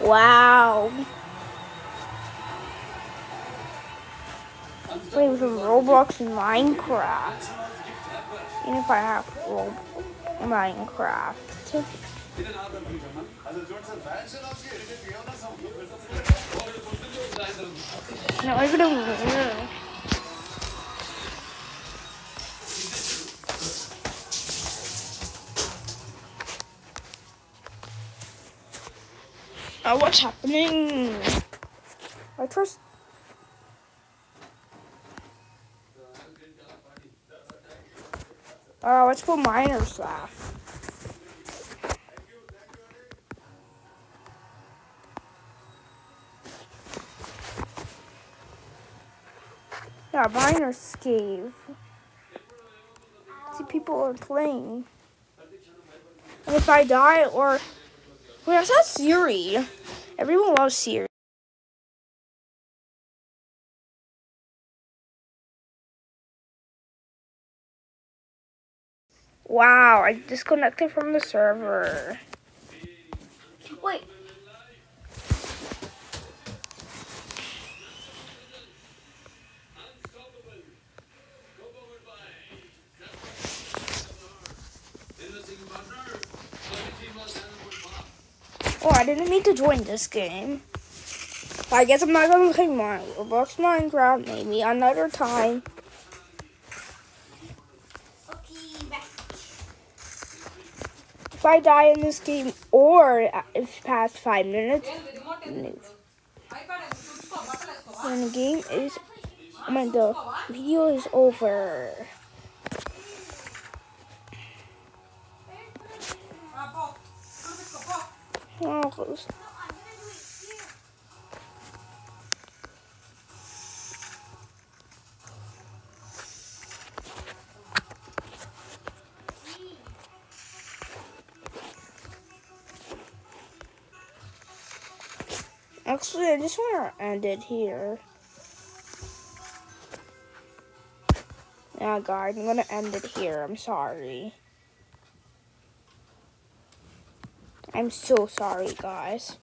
Wow. Playing some Roblox and Minecraft. Even if I have Roblox Minecraft. No, I don't Uh, what's happening? I trust. Uh, let's put miners laugh. Yeah, miners cave. See, people are playing. And if I die or Wait, I saw Siri. Everyone loves Siri. Wow, I disconnected from the server. Wait. Oh, I didn't mean to join this game. I guess I'm not gonna play my Roblox Minecraft maybe another time. If I die in this game or if past five minutes, move. When the game is, oh when the video is over. Actually, I just want to end it here. Yeah, guys, I'm going to end it here. I'm sorry. I'm so sorry, guys.